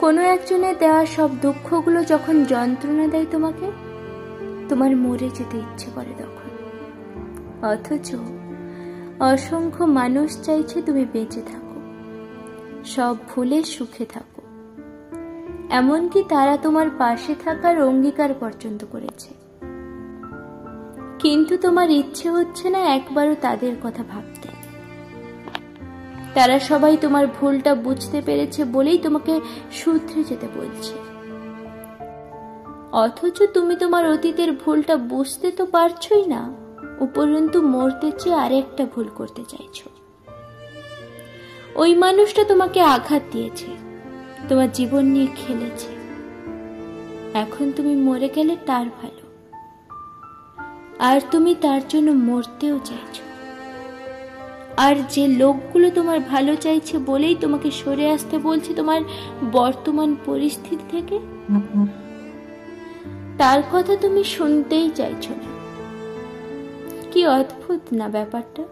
কোনো একজনের দেওয়া সব দুঃখগুলো যখন যন্ত্রণা দেয় তোমাকে, তোমার মরে যেতে ইচ্ছে করে তখন। অথচ অসংখ্য মানুষ চাইছে তুমি বেঁচে থাকো, সব ভুলে সুখে থাকো। এমনকি তারা তোমার পাশে থাকার অঙ্গীকার পর্যন্ত করেছে। কিন্তু তোমার ইচ্ছে হচ্ছে না একবারও তাদের কথা ভাবতে। তারা সবাই তোমার ভুলটা বুঝতে পেরেছে বলেই তোমাকে শুধরে যেতে বলছে। অথচ তুমি তোমার অতীতের ভুলটা বুঝতে তো পারছই না, উপরন্তু মরতে চেয়ে আরেকটা ভুল করতে চাইছো। ওই মানুষটা তোমাকে আঘাত দিয়েছে, তোমার জীবন নিয়ে খেলেছে। এখন তুমি মরে গেলে তার ভালো। আর তুমি তার জন্য মরতেও চাইছো। আর যে লোকগুলো তোমার ভালো চাইছে বলেই তোমাকে সরে আসতে বলছে তোমার বর্তমান পরিস্থিতি থেকে? তার কথা তুমি শুনতেই চাইছো না। কি অদ্ভুত না ব্যাপারটা?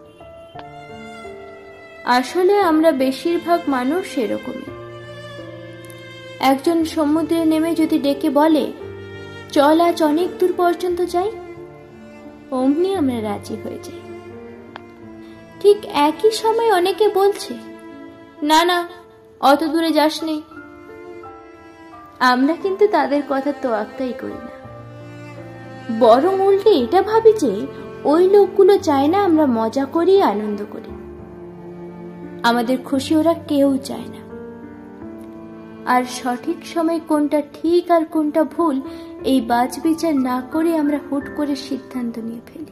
আসলে আমরা বেশিরভাগ মানুষ এরকমই। একজন সমুদ্রে নেমে যদি ডেকে বলে, চল আজ অনেক দূর পর্যন্ত যাই, অমনি আমরা রাজি হয়ে যাই। ঠিক একই সময় অনেকে বলছে, না না, অত দূরে যাসনি। আমরা কিন্তু তাদের কথা তোয়াক্কাই করি না। বরং উল্টে এটা ভাবি যে, ওই লোকগুলো চায় না আমরা মজা করি, আনন্দ করি। আমাদের খুশি ওরা কেউ চায় না। আর সঠিক সময় কোনটা ঠিক আর কোনটা ভুল, এই বাজ বিচার না করে আমরা হুট করে সিদ্ধান্ত নিয়ে ফেলি।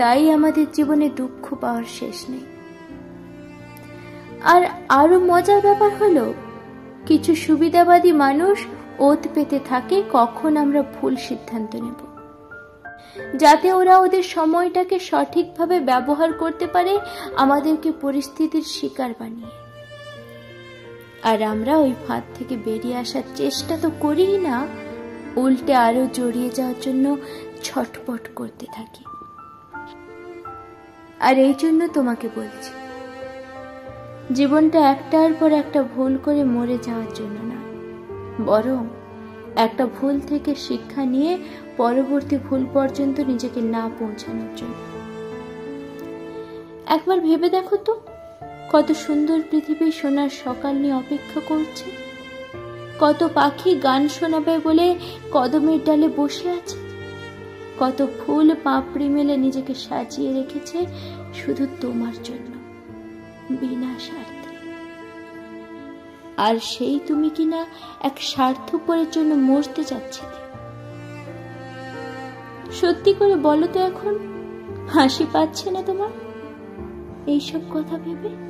তাই আমাদের জীবনে দুঃখ পাওয়ার শেষ নেই। আর আরও মজার ব্যাপার হলো, কিছু সুবিধাবাদী মানুষ ওত পেতে থাকে কখন আমরা ভুল সিদ্ধান্ত নেব। যাতে ওরা ওদের সময়টাকে সঠিকভাবে ব্যবহার করতে পারে, আমাদেরকে পরিস্থিতির শিকার বানিয়ে। আর আমরা ওই ফাঁদ থেকে বেরিয়ে আসার চেষ্টা তো করিই না, উল্টে আরও জড়িয়ে যাওয়ার জন্য ছটপট করতে থাকি। আর এই জন্য তোমাকে বলছি। জীবনটা একটার পর একটা ভুল করে মরে যাওয়ার জন্য না বরং একটা ভুল থেকে শিক্ষা নিয়ে পরবর্তী ভুল পর্যন্ত নিজেকে না পৌঁছানোর জন্য। একবার ভেবে দেখো তো, কত সুন্দর পৃথিবী সোনার সকাল নিয়ে অপেক্ষা করছে। কত পাখি গান শোনাবে বলে কদমের ডালে বসে আছে। কত ফুল পাপড়ি মেলে নিজেকে সাজিয়ে রেখেছে শুধু তোমার জন্য, বিনা স্বার্থে। আর সেই তুমি কিনা এক স্বার্থপরের জন্য মরতে যাচ্ছিলে সত্যি করে বলো তো এখন, হাসি পাচ্ছে না তোমার? এইসব কথা ভেবে